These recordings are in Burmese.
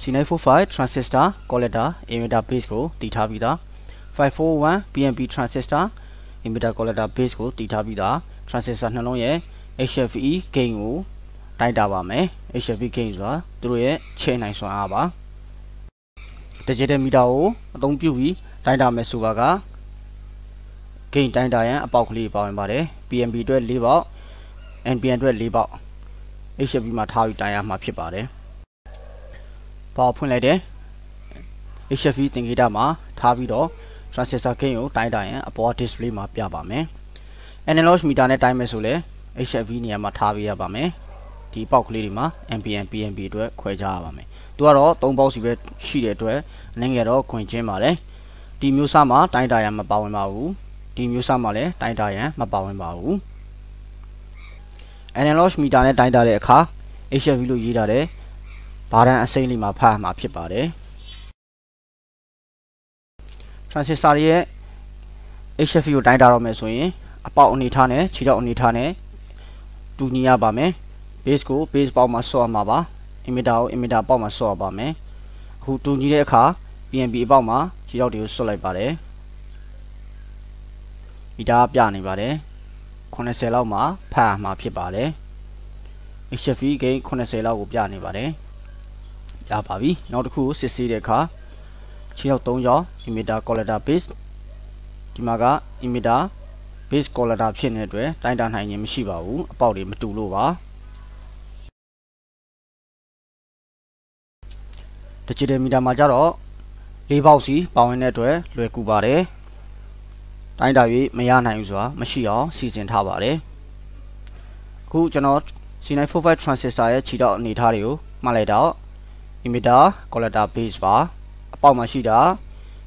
C945 transistor collector emitter base ကိုတည်ထားပြီးသား541 BNB transistor emitter collector base ကိုတည်ထားပြီးသား transistor နှလုံးရဲ့ HFE gain ကိုတိုင်းတာပါမယ် HFE gain ဆိုတာသူတို့ရဲ့ချဲနိုင်စွမ်းအားပါ digital meter ကိုအသုံးပြုပြီးတိုင်းတာမယ်ဆိုပါက gain တိုင်းတာရန်အပေါက်ကလေးပါဝင်ပါတယ် PNB အတွက်၄ပေါက် NPN အတွက်၄ပေါက် HFE မှာထားပြီးတိုင်းရမှာဖြစ်ပါတယ် ပေါက်ဖွင့်လိုက်တယ် HFE သင်္ကေတမှာထားပြီးတော့ transistor gain ကိုတိုင်းတာရန်အပေါ် display မှာပြပါမယ် analog meter နဲ့တိုင်းမယ်ဆိုလဲ HFE နေရာမှာထားပေးရပါမယ်ဒီပေါက်ကလေးတွေမှာ NPN PNB အတွက်ခွဲခြားရပါမယ်သူကတော့၃ပေါက်စီပဲရှိတဲ့အတွက်အနည်းငယ်တော့ခွင်ချင်းပါတယ်ဒီမျိုးစားမှာတိုင်းတာရန်မပါဝင်ပါဘူးဒီမျိုးစားမှာလည်းတိုင်းတာရန်မပါဝင်ပါဘူး analog meter နဲ့တိုင်းတာတဲ့အခါ HFE လို့ရေးထားတဲ့ ဘာဒန်အစိမ့်လေးမှာဖတ်ရမှာဖြစ်ပါတယ် transistor ရဲ့ HFE ကိုတိုင်းတာတော့မယ်ဆိုရင်အပေါက်အနေထားနဲ့ခြေထောက်အနေထားနဲ့တူညီရပါမယ် base ကို base ပေါက်မှာဆော့ရမှာပါ emitter ကို emitter ပေါက်မှာဆော့ရပါမယ်အခုတူညီတဲ့အခါ PNB အပေါက်မှာခြေထောက်တွေကိုဆွတ်လိုက်ပါတယ်မီတာပြနေပါတယ်80လောက်မှာဖတ်ရမှာဖြစ်ပါတယ် HFE gain 80လောက်ကိုပြနေပါတယ် ရပါပြီနောက်တစ်ခုကိုစစ်ဆေးတဲ့အခါခြေထောက်3ကြောင်း emitter collector base ဒီမှာက emitter base collector ဖြစ်နေတဲ့အတွက်တိုင်းတာနိုင်ခြင်းမရှိပါဘူးအပေါက်တွေမတူလို့ပါ digital meter မှာကြတော့၄ပေါက်စီပါဝင်တဲ့အတွက်လွယ်ကူပါတယ်တိုင်းတာ၍မရနိုင်ဘူးဆိုတာမရှိအောင်စီစဉ်ထားပါတယ်အခုကျွန်တော် C945 transistor ရဲ့ခြေထောက်အနေထားတွေကိုမှတ်လိုက်တော့ emitter collector base ပါအပေါက်မှာရှိတာ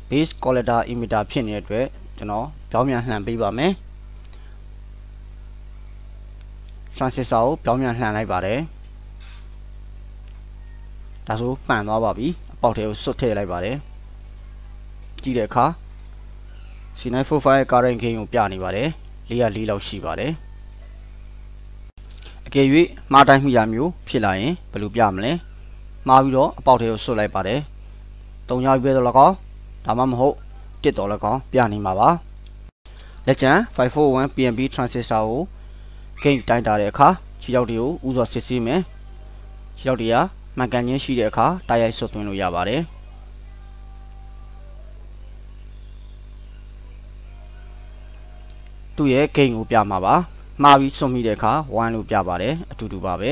base collector emitter ဖြစ်နေတဲ့အတွက်ကျွန်တော်ပြောင်းပြန်လှန်ပေးပါမယ် transistor ကိုပြောင်းပြန်လှန်လိုက်ပါတယ်ဒါဆိုမှန်သွားပါပြီအပေါက်ထဲကိုစွတ်ထည့်လိုက်ပါတယ်ကြည့်တဲ့အခါ C945 current gain ကိုပြနေပါတယ်404လောက်ရှိပါတယ်အကယ်၍မှားတိုင်းမိတာမျိုးဖြစ်လာရင်ဘယ်လိုပြမလဲ မှားပြီးတော့အပေါက်ထဲကိုစွတ်လိုက်ပါတယ်3ရောက်ပြတော့လကောဒါမှမဟုတ်1တော်လကောပြနေမှာပါလက်ကျန်541 PNB transistor ကို gain တိုင်းတာတဲ့အခါခြေထောက်တွေကိုဥစွာစစ်ဆေးမယ်ခြေထောက်တွေကမှန်ကန်ခြင်းရှိတဲ့အခါတိုက်ရိုက်ဆွတ်သွင်းလို့ရပါတယ်သူ့ရဲ့ gain ကိုပြမှာပါမှားပြီးဆွတ်မိတဲ့အခါ1လို့ပြပါတယ်အတူတူပါပဲ